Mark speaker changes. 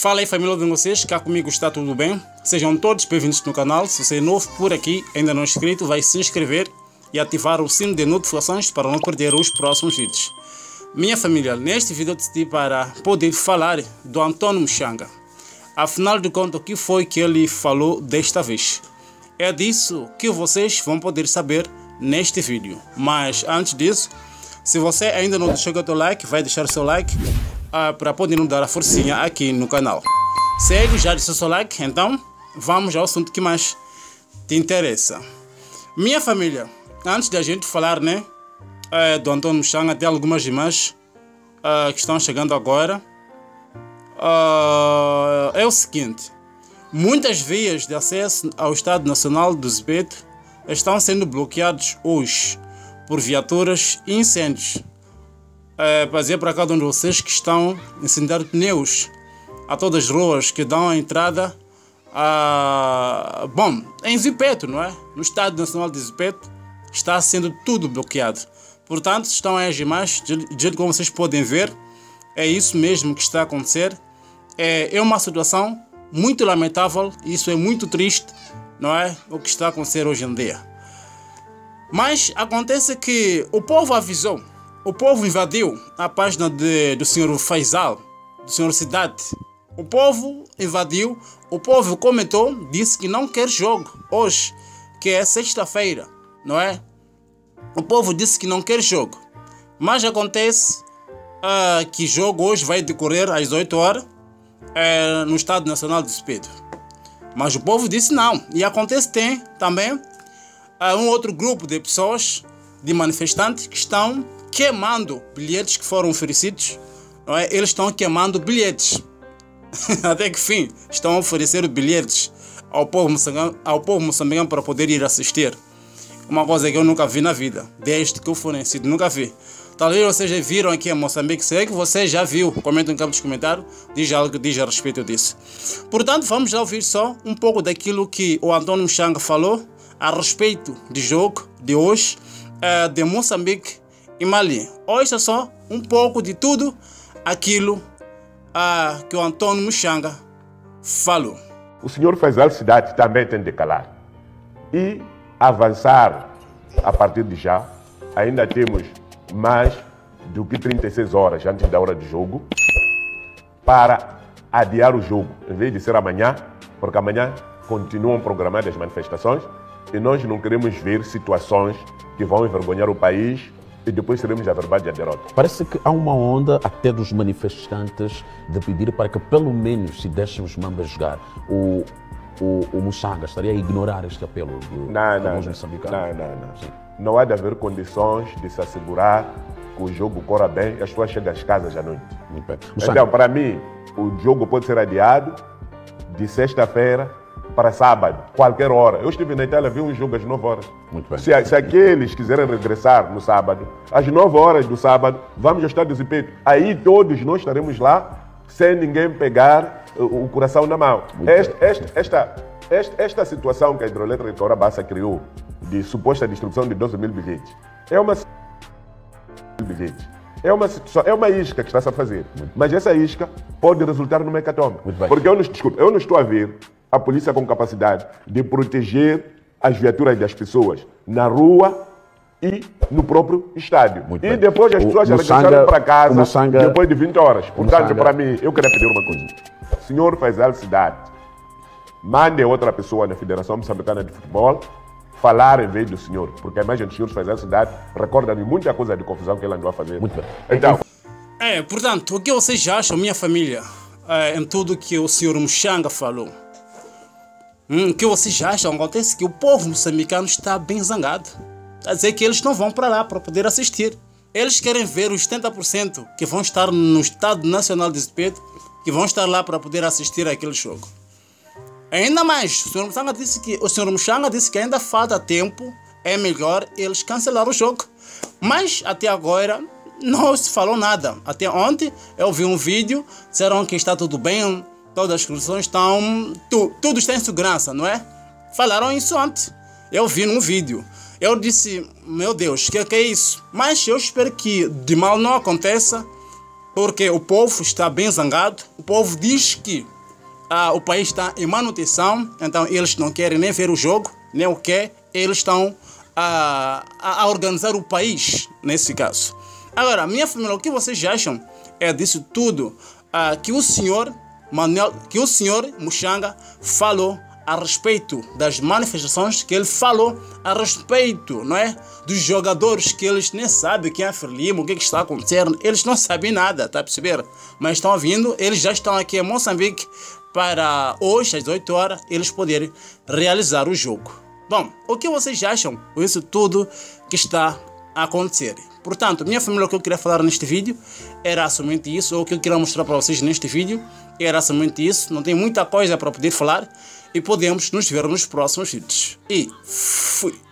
Speaker 1: Fala aí família de vocês, cá comigo está tudo bem? Sejam todos bem-vindos no canal. Se você é novo por aqui, ainda não é inscrito, vai se inscrever e ativar o sino de notificações para não perder os próximos vídeos. Minha família, neste vídeo eu decidi para poder falar do Antônio Mchanga. Afinal de contas, o que foi que ele falou desta vez? É disso que vocês vão poder saber neste vídeo. Mas antes disso, se você ainda não deixou o seu like, vai deixar o seu like uh, para poder nos dar a forcinha aqui no canal. Segue, já deixou seu like, então vamos ao assunto que mais te interessa. Minha família, antes da gente falar né, uh, do Antônio Changa, tem algumas imagens uh, que estão chegando agora. é o seguinte, muitas vias de acesso ao Estado Nacional do Zibete estão sendo bloqueados hoje por viaturas e incêndios para dizer para cada um de vocês que estão incender pneus a todas as ruas que dão a entrada a. Bom, em Zipeto, não é? No Estado Nacional de Zipeto está sendo tudo bloqueado. Portanto, estão as imagens, de como vocês podem ver, é isso mesmo que está a acontecer. É, é uma situação muito lamentável, isso é muito triste, não é? O que está a acontecer hoje em dia. Mas acontece que o povo avisou o povo invadiu a página de, do senhor Faisal, do senhor Cidade. O povo invadiu, o povo comentou, disse que não quer jogo hoje, que é sexta-feira, não é? O povo disse que não quer jogo. Mas acontece uh, que jogo hoje vai decorrer às 8 horas uh, no Estado Nacional de Despedo. Mas o povo disse não. E acontece tem também uh, um outro grupo de pessoas, de manifestantes, que estão queimando bilhetes que foram oferecidos. É? Eles estão queimando bilhetes. Até que fim estão a oferecer bilhetes ao povo, moçambicano, ao povo moçambicano para poder ir assistir. Uma coisa que eu nunca vi na vida, desde que eu fui nascido, nunca vi. Talvez vocês já viram aqui em Moçambique, se é que você já viu, comenta no campo dos comentários, diz algo que diz a respeito disso. Portanto, vamos já ouvir só um pouco daquilo que o Antônio Changa falou a respeito do jogo de hoje, uh, de Moçambique e Mali. Ouça só um pouco de tudo aquilo ah, que o Antônio Muxanga falou.
Speaker 2: O senhor Faisal Cidade também tem de calar e avançar a partir de já. Ainda temos mais do que 36 horas antes da hora de jogo para adiar o jogo, em vez de ser amanhã, porque amanhã continuam programadas as manifestações e nós não queremos ver situações que vão envergonhar o país e depois seremos averbados de derrota.
Speaker 3: Parece que há uma onda até dos manifestantes de pedir para que pelo menos se deixem os mambas jogar. O, o, o Muxanga estaria a ignorar este apelo do
Speaker 2: não, não, moçambicanos? Não, não, não. Sim. Não há de haver condições de se assegurar que o jogo corra bem e as pessoas chegam às casas à noite. Então, para mim, o jogo pode ser adiado de sexta-feira para sábado, qualquer hora. Eu estive na Itália, vi um jogo às 9 horas.
Speaker 3: Muito bem.
Speaker 2: Se, se aqueles quiserem regressar no sábado, às 9 horas do sábado, vamos ao estádio Zipeto. Aí todos nós estaremos lá, sem ninguém pegar o, o coração na mão. Esta, esta, esta, esta, esta, situação que a hidroelétrica de Bassa criou, de suposta destruição de 12 mil bilhetes, é uma bilhetes. É uma, situação, é uma isca que está-se a fazer. Mas essa isca pode resultar numa hecatombe. Porque eu não, desculpa, eu não estou a ver a polícia com capacidade de proteger as viaturas das pessoas na rua e no próprio estádio. Muito e bem. depois as pessoas já regressaram para casa Mussanga, depois de 20 horas. Portanto, para mim, eu queria pedir uma coisa. Senhor Faisal Cidade, mande outra pessoa na Federação Moçambicana de Futebol falar em vez do senhor, porque a imagem do senhor Faisal Cidade recorda-me muita coisa de confusão que ele andou a fazer.
Speaker 3: Muito bem.
Speaker 2: Então...
Speaker 1: É, portanto, o que vocês acham, minha família, é, em tudo que o senhor Muxanga falou? Hum, o que vocês acham? Acontece que o povo moçambicano está bem zangado. Quer dizer que eles não vão para lá para poder assistir. Eles querem ver os 70% que vão estar no Estado Nacional de Espeto, que vão estar lá para poder assistir aquele jogo. Ainda mais, o Sr. Muxanga disse que o Sr. Muxanga disse que ainda falta tempo, é melhor eles cancelar o jogo. Mas até agora não se falou nada. Até ontem eu vi um vídeo, disseram que está tudo bem, todas as inscrições estão. Tu, tudo está em segurança, não é? Falaram isso antes. Eu vi num vídeo. Eu disse, meu Deus, que, que é isso? Mas eu espero que de mal não aconteça. porque o povo está bem zangado. O povo diz que ah, o país está em manutenção, então eles não querem nem ver o jogo, nem o que, eles estão a, a, organizar o país nesse caso. Agora, minha família, o que vocês acham é disso tudo ah, que o senhor Manuel, que o senhor Muxanga falou a respeito das manifestações que ele falou a respeito, não é? Dos jogadores que eles nem sabem quem é Frelimo, o que, é que está acontecendo, eles não sabem nada, tá a perceber? Mas estão vindo, eles já estão aqui em Moçambique para hoje, às 8 horas, eles poderem realizar o jogo. Bom, o que vocês acham com isso tudo que está a acontecer? Portanto, minha família, o que eu queria falar neste vídeo era somente isso, ou o que eu queria mostrar para vocês neste vídeo era somente isso. Não tem muita coisa para poder falar e podemos nos ver nos próximos vídeos. E fui!